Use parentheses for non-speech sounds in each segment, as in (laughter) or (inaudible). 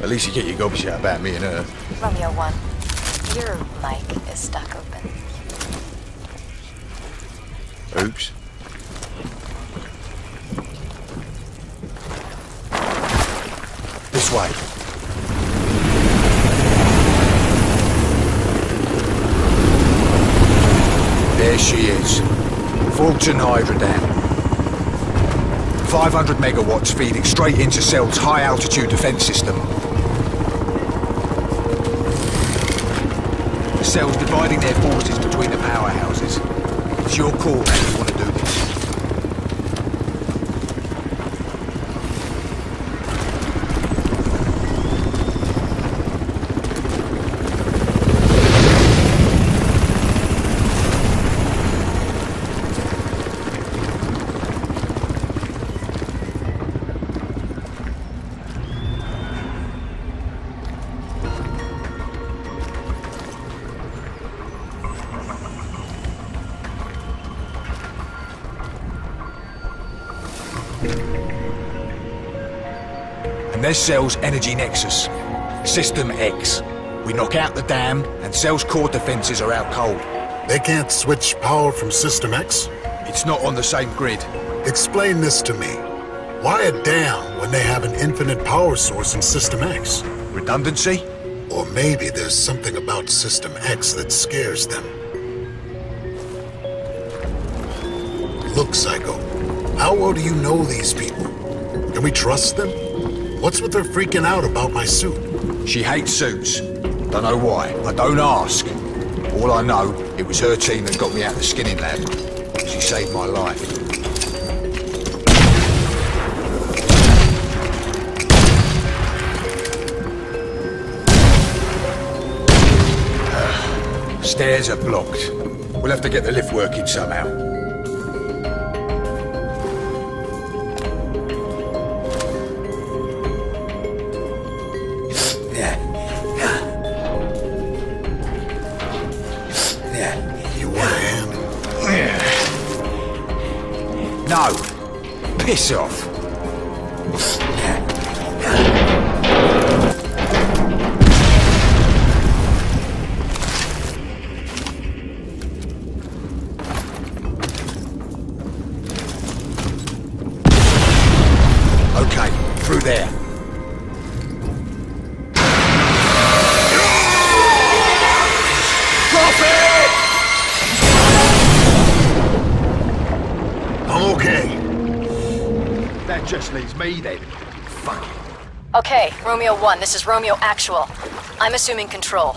At least you get your gobs out about me and her. Romeo 1. Your mic is stuck open. Oops. This way. There she is. Fulton Hydro Dam. 500 megawatts feeding straight into Cell's high-altitude defense system. Cell's dividing their forces between the powerhouses. It's your call you want to And there's Cell's energy nexus. System X. We knock out the dam, and Cell's core defenses are out cold. They can't switch power from System X? It's not on the same grid. Explain this to me. Why a dam when they have an infinite power source in System X? Redundancy? Or maybe there's something about System X that scares them. Look, Psycho. How well do you know these people? Can we trust them? What's with her freaking out about my suit? She hates suits. Don't know why. I don't ask. All I know, it was her team that got me out of the skinning lab. She saved my life. (sighs) Stairs are blocked. We'll have to get the lift working somehow. No! Piss off! Okay, through there. Just leaves me then. Fuck it. Okay, Romeo 1, this is Romeo Actual. I'm assuming control.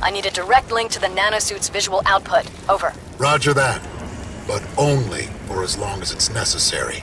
I need a direct link to the nanosuit's visual output. Over. Roger that. But only for as long as it's necessary.